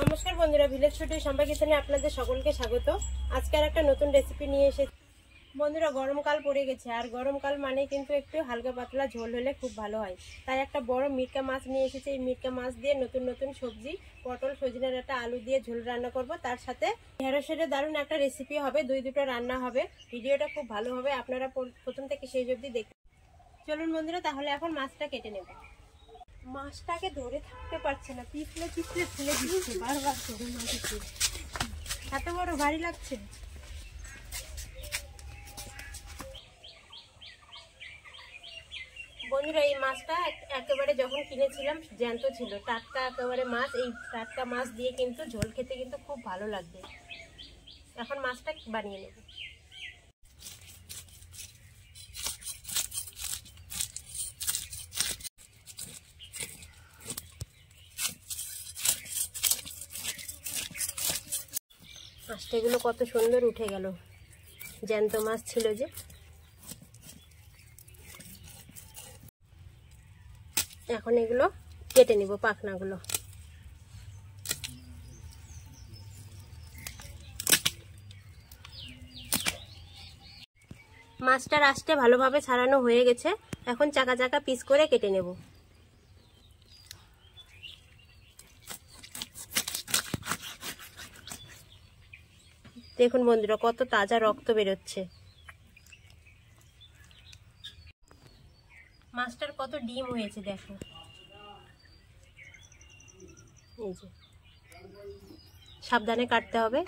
নমস্কার বন্ধুরা ভিলেজ ছুটির সম্পর্ক কিচেনে আপনাদের সকলকে স্বাগত। আজকে আর একটা নতুন রেসিপি নিয়ে এসেছি। বন্ধুরা, গরমকাল পড়ে গেছে, আর গরমকাল মানে কিন্তু একটু হালকা পাতলা ঝোল হলে খুব ভালো হয়। তাই একটা বড় মিটকা মাছ নিয়ে এসেছি। এই মিটকা মাছ দিয়ে নতুন নতুন সবজি, পটল, সজনে ডাঁটা, আলু দিয়ে ঝোল রান্না করব। তার সাথে ঢেঁড়সের দারুণ একটা রেসিপি হবে, দুই দুটো রান্না হবে। ভিডিওটা খুব ভালো হবে, আপনারা প্রথম থেকে সেই অবধি দেখতে চলুন বন্ধুরা, তাহলে এখন মাছটা কেটে নেব। মাছটাকে ধরে থাকতে পারছে না। পিছলে পিছলে ফেলে দিচ্ছে বারবার ধরে মাছকে এত বড় ভারী লাগছে। বন্ধুরা, এই মাছটা একেবারে যখন কিনেছিলাম, জ্যান্ত ছিল। টাটকা একেবারে মাছ, এই টাটকা মাছ দিয়ে কিন্তু ঝোল খেতে কিন্তু খুব ভালো লাগবে। এখন মাছটা বানিয়ে নেব। মাছটাগুলো কত সুন্দর উঠে গেল। জ্যান্ত মাছ ছিল যে। এখন এগুলো কেটে নিব পাখনাগুলো। মাছটা রাস্টে ভালোভাবে ছাড়ানো হয়ে গেছে। এখন চাকা চাকা পিস করে কেটে নেব। দেখুন বন্ধুরা, কত তাজা রক্ত বেরোচ্ছে। মাছটার কত ডিম হয়েছে দেখো সাবধানে কাটতে হবে।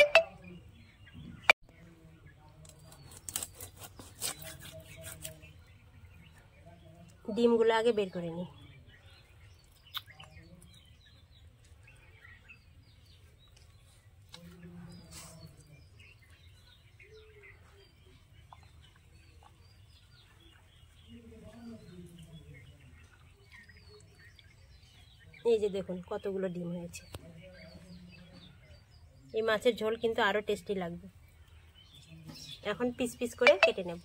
ডিমগুলো আগে বের করে নিই। এই যে দেখুন কতগুলো ডিম হয়েছে। এই মাছের ঝোল কিন্তু আরও টেস্টি লাগবে। এখন পিস পিস করে কেটে নেব।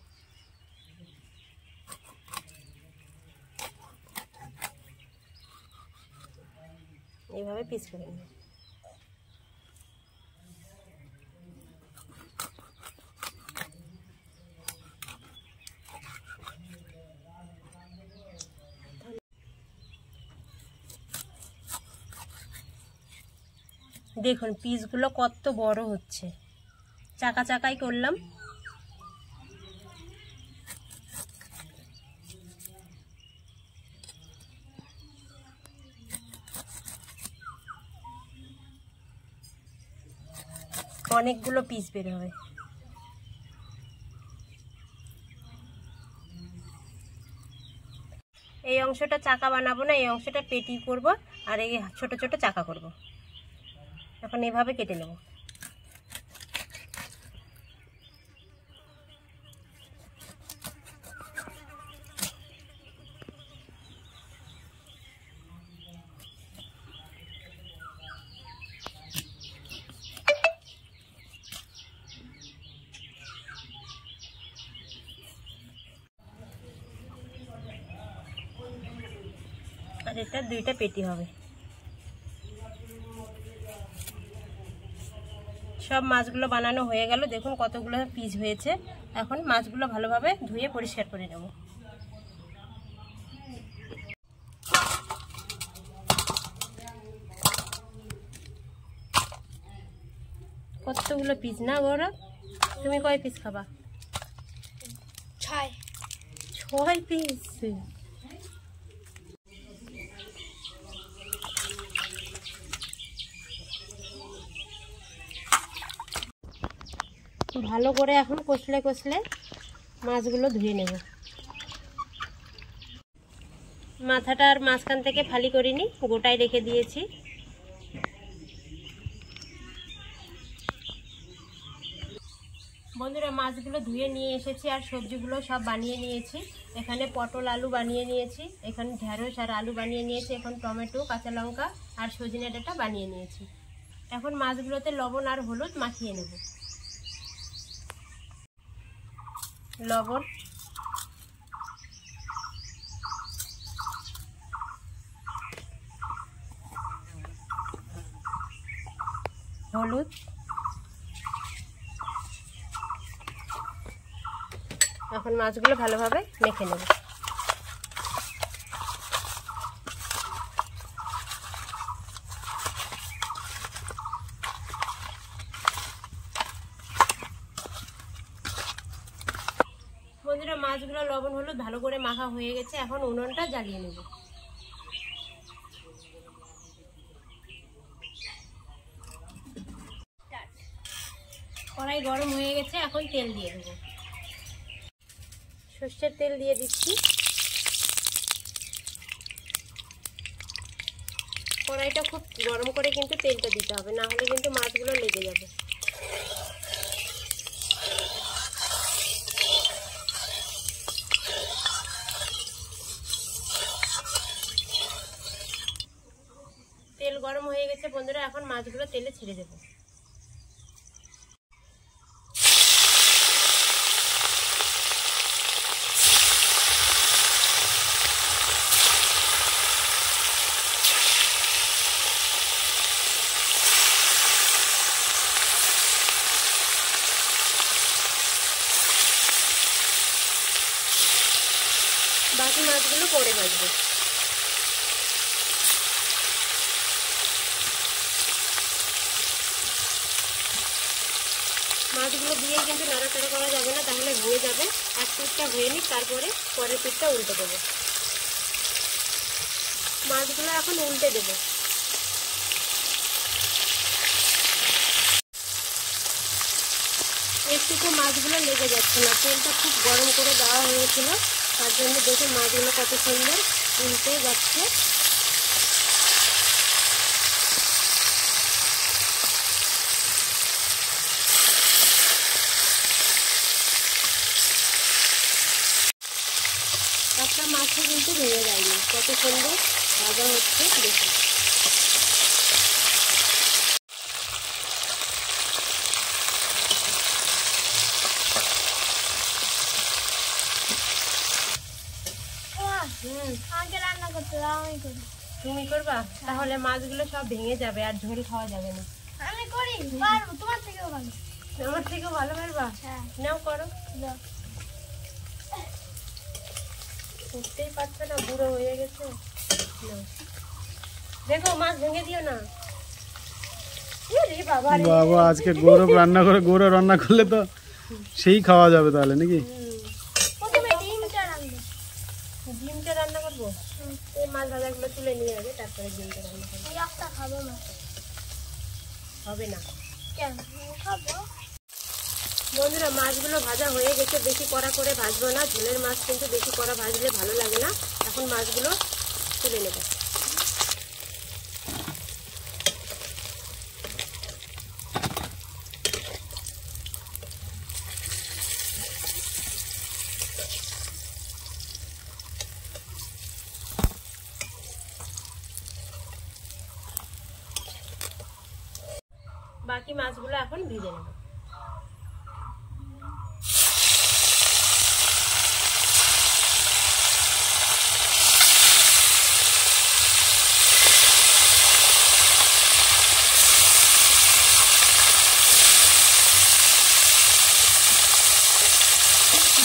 এইভাবে পিস করে নেব। দেখুন পিসগুলো কত বড় হচ্ছে। চাকা চাকাই করলাম। অনেকগুলো পিস বের হবে। এই অংশটা চাকা বানাবো না, এই অংশটা পেটি করব, আর এই ছোট ছোট চাকা করব। এখন এভাবে কেটে নেব। আর এটা দুইটা পেটি হবে। সব মাছগুলো বানানো হয়ে গেল। দেখুন কতগুলো পিস হয়েছে। এখন মাছগুলো ভালোভাবে ধুয়ে পরিষ্কার করে নেব। কতগুলো পিস না গৌরব তুমি কয় পিস খাবা? ছয়। ছয় পিস ভালো করে এখন কষলে কষলে মাছগুলো ধুয়ে নেব। মাথাটা আর মাঝখান থেকে ফালি করিনি গোটায় রেখে দিয়েছি। বন্ধুরা, মাছগুলো ধুয়ে নিয়ে এসেছি আর সবজিগুলো সব বানিয়ে নিয়েছি। এখানে পটল আলু বানিয়ে নিয়েছি, এখানে ঢেঁড়স আর আলু বানিয়ে নিয়েছি, এখন টমেটো, কাঁচা লঙ্কা আর সজনে ডাঁটা বানিয়ে নিয়েছি। এখন মাছগুলোতে লবণ আর হলুদ মাখিয়ে নেব। লবণ। হলুদ। এখন মাছগুলো ভালোভাবে মেখে নেব বন্ধুরা মাছগুলো লবণ, হলুদ ভালো করে মাখা হয়ে গেছে। এখন উনুনটা জ্বালিয়ে নেব। কড়াই গরম হয়ে গেছে, এখন তেল দিয়ে দেবো। সর্ষের তেল দিয়ে দিচ্ছি। কড়াইটা খুব গরম করে কিন্তু তেলটা দিতে হবে, না হলে কিন্তু মাছগুলো লেগে যাবে তেল গেছে বন্ধুরা এখন মাছগুলো তেলে ছেড়ে দেবো। বাকি মাছগুলো পরে ভাজবো। মাছগুলো দিয়ে কিন্তু নাড়াচাড়া করা যাবে না, তাহলে ভেঙে যাবে। এক পিঠটা হয়ে নিক তারপরে পরের পিঠটা উল্টে দেবো। মাছগুলো এখন উল্টে দেবো। একটুকু মাছগুলো লেগে যাচ্ছে না, তেলটা খুব গরম করে দেওয়া হয়েছিল, তার জন্য দেখুন মাছগুলো কত সুন্দর উল্টে যাচ্ছে। মাছও কিন্তু ভেঙে যায়নি। কত সুন্দর ভাজা হচ্ছে দেখুন। তুমি করবা? তাহলে মাছগুলো সব ভেঙে যাবে আর ঝোল খাওয়া যাবে না। আমি করি পারব তোমার থেকেও ভালো। আমার থেকেও ভালো পারবা? হ্যাঁ। নাও করো। বুঝতেই পারছ না বুড়ো হয়ে গেছে। দেখো মাছ ভেঙে দিও না। বাবা আজকে গৌরব রান্না করে গৌরব রান্না করলে তো সেই খাওয়া যাবে তাহলে নাকি? ডিমটা রান্না। ডিমটা রান্না করব? এই মাছ ভাজাগুলো তুলে নিয়ে আগে তারপরে ডিমটা রান্না করব। খাব না। হবে না। কেন? খাব। বন্ধুরা, মাছগুলো ভাজা হয়ে গেছে। বেশি কড়া করে ভাজবো না। ঝোলের মাছ কিন্তু বেশি কড়া ভাজলে ভালো লাগে না। এখন মাছগুলো তুলে নেব। বাকি মাছগুলো এখন ভেজে নেব।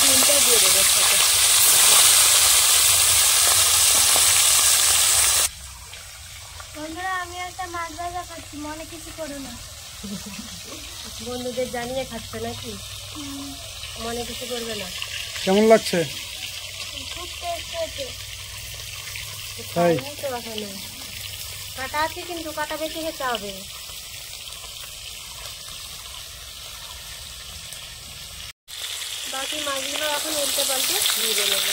ডিমটা দিয়ে দেবো সাথে। বন্ধুরা আমি একটা মাছ ভাজা খাচ্ছি মনে কিছু করো না। বন্ধুদের জানিয়ে খাচ্ছ নাকি? হুম, মনে কিছু করবে না? কেমন লাগছে? খুব টেস্ট হয়েছে। কাটা আছে কিন্তু কাটা বেশি খেতে হবে। বাকি মাছগুলো এখন উল্টে পাল্টে দিয়ে নেব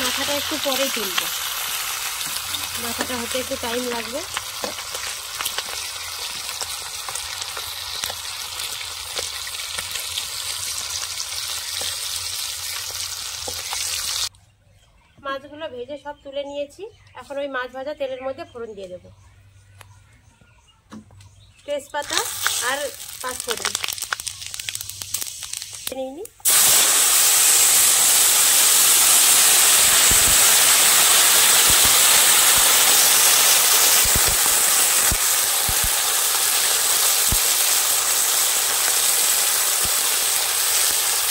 মাথাটা একটু পরে তুলবো। মাথাটা হতে একটু টাইম লাগবে মাছগুলো ভেজে সব তুলে নিয়েছি। এখন ওই মাছ ভাজা তেলের মধ্যে ফোড়ন দিয়ে দেবো। তেজপাতা আর পাঁচ ফোড়ন নিই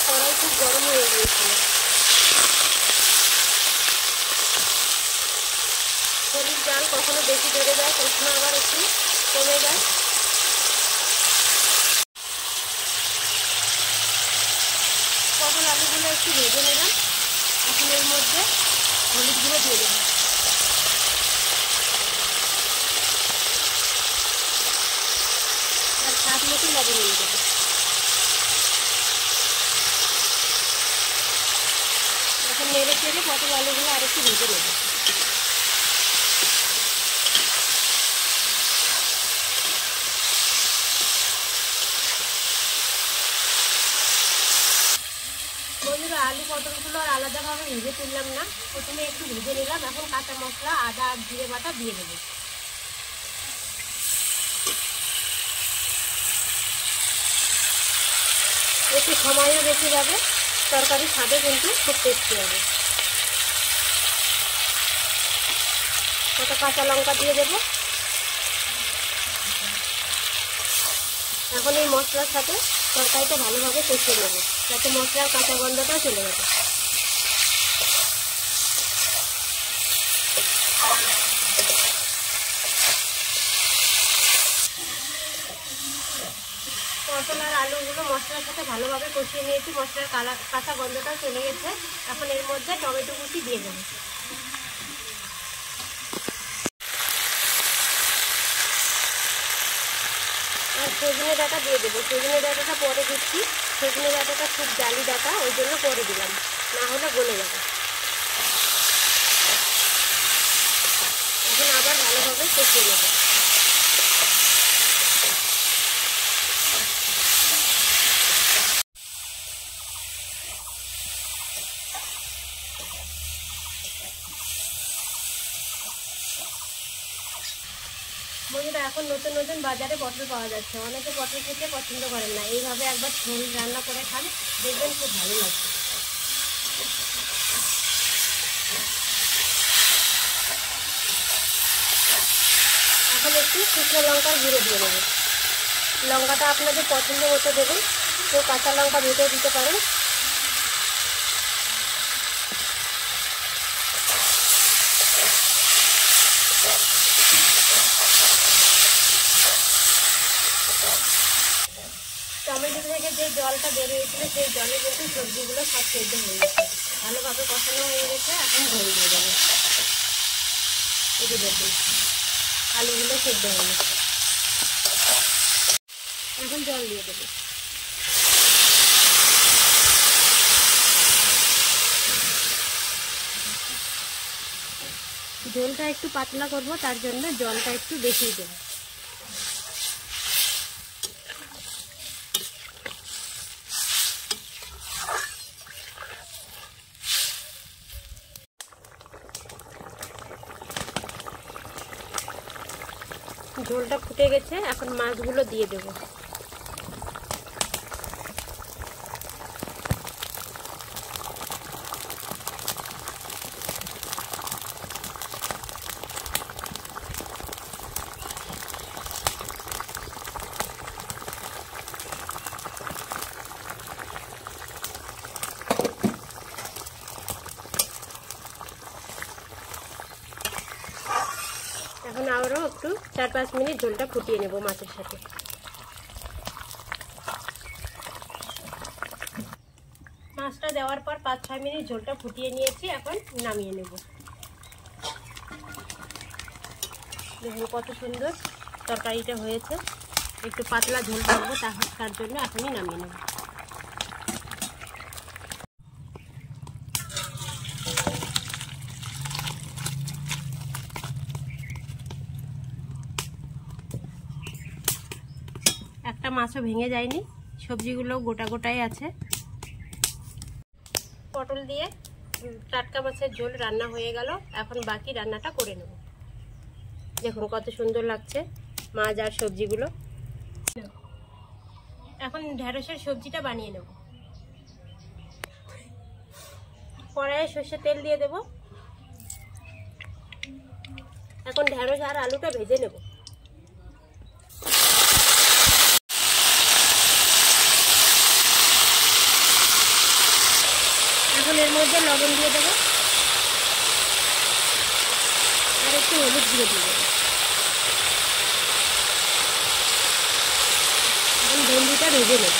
কড়াই খুব গরম হয়ে গিয়েছিল হলুদ ডাল কখনো বেশি বেড়ে যায় কখনো আবার একটু কমে যায় পটল আলুগুলো একটু ভেজে নিলাম এখন এর মধ্যে হলুদ গুঁড়ো দিয়ে দেবো আর স্বাদ মতো লবণ দিয়ে দেবো এখন নেড়ে চেড়ে পটল আলুগুলো আর একটু ভেজে নেব আলু পটলগুলো আর আলাদাভাবে ভেজে তুললাম না। প্রথমে একটু ভেজে নিলাম। এখন কাঁচা মশলা, আদা আর জিরে বাটা দিয়ে দেবো। একটু সময়ও বেশি যাবে তরকারি স্বাদে কিন্তু খুব টেস্টি হবে। কত কাঁচা লঙ্কা দিয়ে দেবো। এখন এই মশলার সাথে তরকারিটা ভালোভাবে কষিয়ে নেব, যাতে মশলার কাঁচা গন্ধটাও চলে যাবে পটল আর আলুগুলো মশলার সাথে ভালোভাবে কষিয়ে নিয়েছি, মশলার কালা কাঁচা গন্ধটাও চলে গেছে। এখন এর মধ্যে টমেটো কুচি দিয়ে দেবো। আর সজনে ডাটা দিয়ে দেবো। সজনে ডাটাটা পরে দিচ্ছি। সজনে ডাটাটা খুব জালি ডাটা, ওই জন্য পরে দিলাম। না হলে গলে যাবে। এখন আবার ভালোভাবে কষিয়ে নেব। বন্ধুরা, এখন নতুন নতুন বাজারে পটল পাওয়া যাচ্ছে। অনেকে পটল খেতে পছন্দ করেন না। এইভাবে একবার ঝোল রান্না করে খান, দেখবেন খুব ভালো লাগবে। এখন একটু শুকনো লঙ্কার গুঁড়ো দিয়ে দেবো। লঙ্কাটা আপনাদের পছন্দ মতো দেবেন। কেউ কাঁচা লঙ্কা ভেজে দিতে পারেন টমেটো থেকে যে জলটা বের হয়েছিল সেই জলে কিন্তু সবজিগুলো সব সেদ্ধ হয়ে গেছে। ভালোভাবে কষানো হয়ে গেছে, এখন ঝোল দিয়ে দেবো। এই দেখুন, আলুগুলো সেদ্ধ হয়ে এখন জল দিয়ে দেবো। ঝোলটা একটু পাতলা করব, তার জন্য জলটা একটু বেশি দেবো। ঝোলটা ফুটে গেছে এখন মাছগুলো দিয়ে দেব এখন আবারও একটু চার পাঁচ মিনিট ঝোলটা ফুটিয়ে নেব মাছের সাথে। মাছটা দেওয়ার পর পাঁচ ছয় মিনিট ঝোলটা ফুটিয়ে নিয়েছি, এখন নামিয়ে নেব। দেখুন কত সুন্দর তরকারিটা হয়েছে। একটু পাতলা ঝোল রাখব তার জন্য এখনই নামিয়ে নেব একটা মাছও ভেঙে যায়নি। সবজিগুলো গোটা গোটাই আছে। পটল দিয়ে টাটকা মাছের ঝোল রান্না হয়ে গেল। এখন বাকি রান্নাটা করে নেব। দেখুন কত সুন্দর লাগছে মাছ আর সবজিগুলো। এখন ঢেঁড়সের সবজিটা বানিয়ে নেব। কড়াইয়ে সর্ষের তেল দিয়ে দেব। এখন ঢেঁড়স আর আলুটা ভেজে নেব। এখন এর মধ্যে লবণ দিয়ে দেবো। আর একটু হলুদ দিয়ে দিয়ে দেবো। এখন ভেন্ডিটা ভেজে নেব।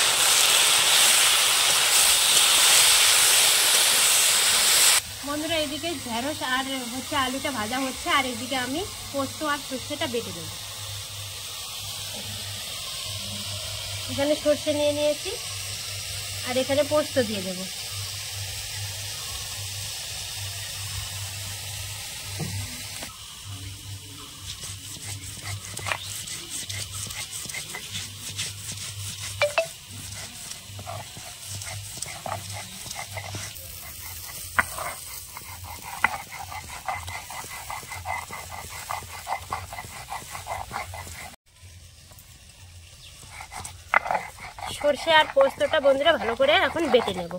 বন্ধুরা, এদিকে ঢেঁড়স আর হচ্ছে আলুটা ভাজা হচ্ছে, আর এদিকে আমি পোস্ত আর সর্ষেটা বেটে দেবো এখানে সর্ষে নিয়ে নিয়েছি, আর এখানে পোস্ত দিয়ে দেবো। সর্ষে আর পোস্তটা বন্ধুরা ভালো করে এখন বেটে নেব।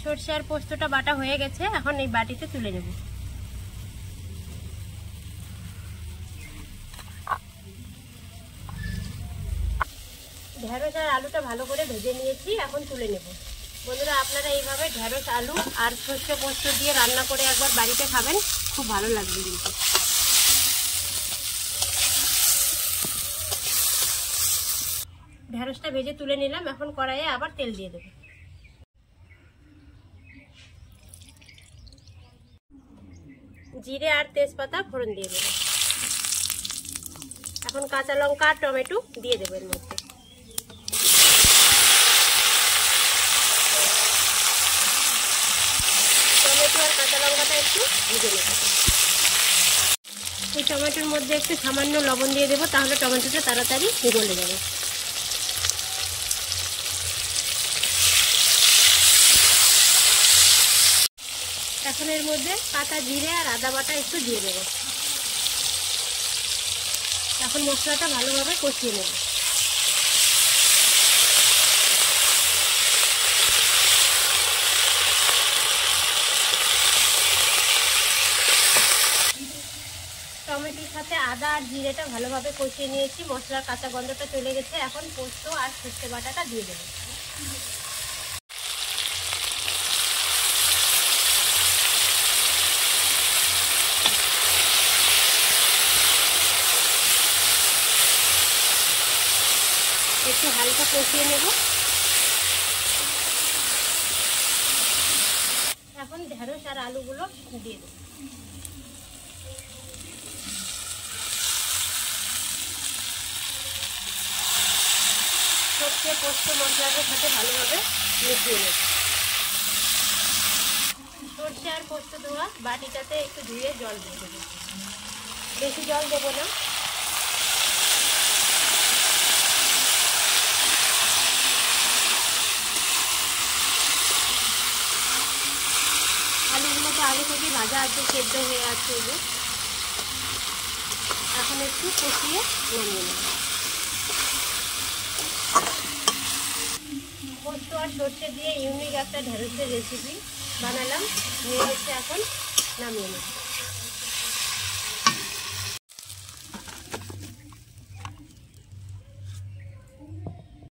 সর্ষে আর পোস্তটা বাটা হয়ে গেছে, এখন এই বাটিতে তুলে নেব ঢেঁড়স আর আলুটা ভালো করে নিয়েছি এখন তুলে নেব। বন্ধুরা, আপনারা এইভাবে ঢেঁড়স, আলু আর সর্ষে পোস্ত দিয়ে রান্না করে একবার বাড়িতে খাবেন। খুব ভালো লাগবে কিন্তু। ঢেঁড়সটা ভেজে তুলে নিলাম, এখন কড়াইয়ে আবার তেল দিয়ে দেবো। জিরে আর তেজপাতা ফোড়ন দিয়ে দেবো। এখন কাঁচা লঙ্কা আর টমেটো দিয়ে দেবো এর মধ্যে টমেটো আর কাঁচা লঙ্কাটা একটু ভেজে নেব এই টমেটোর মধ্যে একটু সামান্য লবণ দিয়ে দেবো, তাহলে টমেটোটা তাড়াতাড়ি গলে যাবে। এখন এর মধ্যে কাঁচা জিরে আর আদা বাটা একটু দিয়ে দেবো। এখন মশলাটা ভালোভাবে কষিয়ে নেব টমেটোর সাথে আদা আর জিরেটা ভালোভাবে কষিয়ে নিয়েছি, মশলার কাঁচা গন্ধটা চলে গেছে, এখন পোস্ত আর সর্ষে বাটাটা দিয়ে দেবো। একটু হালকা কষিয়ে নেব। এখন ঢেঁড়স আর আলুগুলো দিয়ে দেবো। সর্ষে পোস্ত মশলাটার সাথে ভালোভাবে মিশিয়ে নেব। সর্ষে আর পোস্ত দেওয়া বাটিটাতে একটু ধুয়ে জল দিয়ে দেবো। বেশি জল দেবো না। আলুগুলো তো আগে থেকে ভাজা আছে, সেদ্ধ হয়ে আছে এখন একটু কষিয়ে নামিয়ে নেব পোস্ত আর সর্ষে দিয়ে ইউনিক একটা ঢেঁড়সের রেসিপি বানালাম। নিয়ে গেছে এখন নামিয়ে নেব